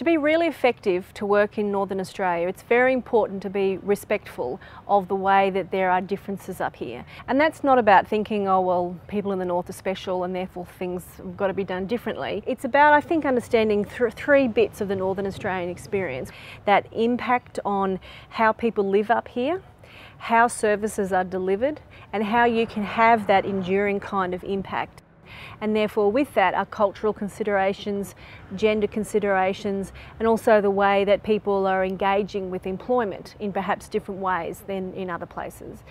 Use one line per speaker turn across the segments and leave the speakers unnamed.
To be really effective to work in Northern Australia, it's very important to be respectful of the way that there are differences up here. And that's not about thinking, oh, well, people in the North are special and therefore things have got to be done differently. It's about, I think, understanding th three bits of the Northern Australian experience that impact on how people live up here, how services are delivered, and how you can have that enduring kind of impact and therefore with that are cultural considerations, gender considerations and also the way that people are engaging with employment in perhaps different ways than in other places.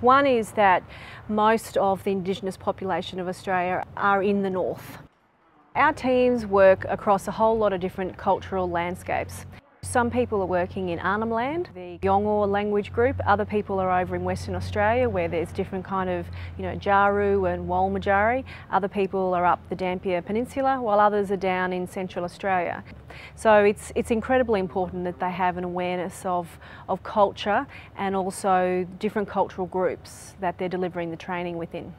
One is that most of the Indigenous population of Australia are in the north. Our teams work across a whole lot of different cultural landscapes. Some people are working in Arnhem Land, the Yolngu language group. Other people are over in Western Australia where there's different kind of, you know, Jaru and Walmatjarri. Other people are up the Dampier Peninsula while others are down in Central Australia. So it's, it's incredibly important that they have an awareness of, of culture and also different cultural groups that they're delivering the training within.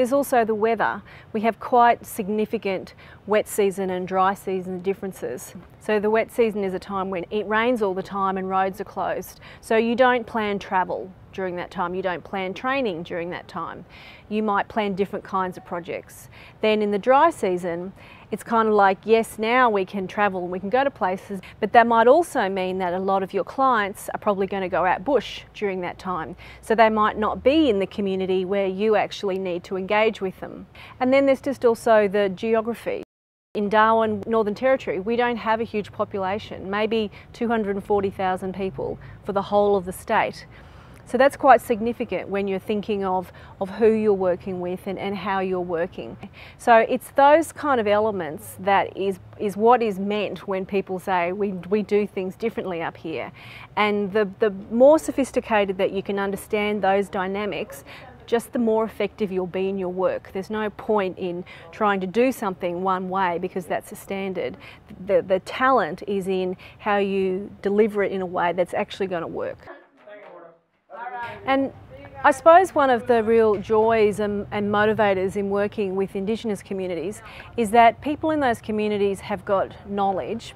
There's also the weather. We have quite significant wet season and dry season differences. So the wet season is a time when it rains all the time and roads are closed. So you don't plan travel during that time. You don't plan training during that time. You might plan different kinds of projects. Then in the dry season, it's kind of like, yes, now we can travel and we can go to places, but that might also mean that a lot of your clients are probably going to go out bush during that time. So they might not be in the community where you actually need to engage with them. And then there's just also the geography. In Darwin, Northern Territory, we don't have a huge population, maybe 240,000 people for the whole of the state. So that's quite significant when you're thinking of, of who you're working with and, and how you're working. So it's those kind of elements that is, is what is meant when people say we, we do things differently up here. And the, the more sophisticated that you can understand those dynamics, just the more effective you'll be in your work. There's no point in trying to do something one way because that's a standard. The, the talent is in how you deliver it in a way that's actually going to work. And I suppose one of the real joys and, and, motivators in working with Indigenous communities is that people in those communities have got knowledge,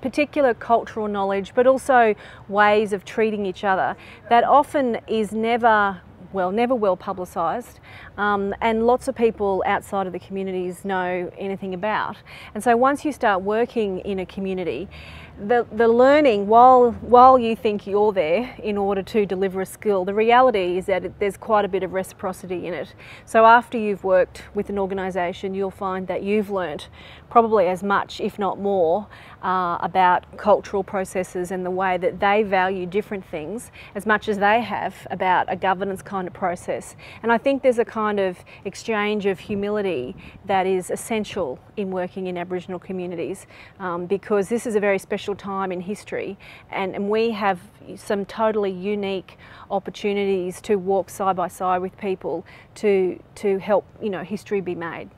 particular cultural knowledge, but also ways of treating each other that often is never well, never well publicised, um, and lots of people outside of the communities know anything about. And so once you start working in a community, the, the learning while, while you think you're there in order to deliver a skill, the reality is that it, there's quite a bit of reciprocity in it. So after you've worked with an organisation, you'll find that you've learnt probably as much, if not more, uh, about cultural processes and the way that they value different things as much as they have about a governance kind process. And I think there's a kind of exchange of humility that is essential in working in Aboriginal communities um, because this is a very special special time in history and, and we have some totally unique opportunities to walk side by side with people to, to help you know, history be made.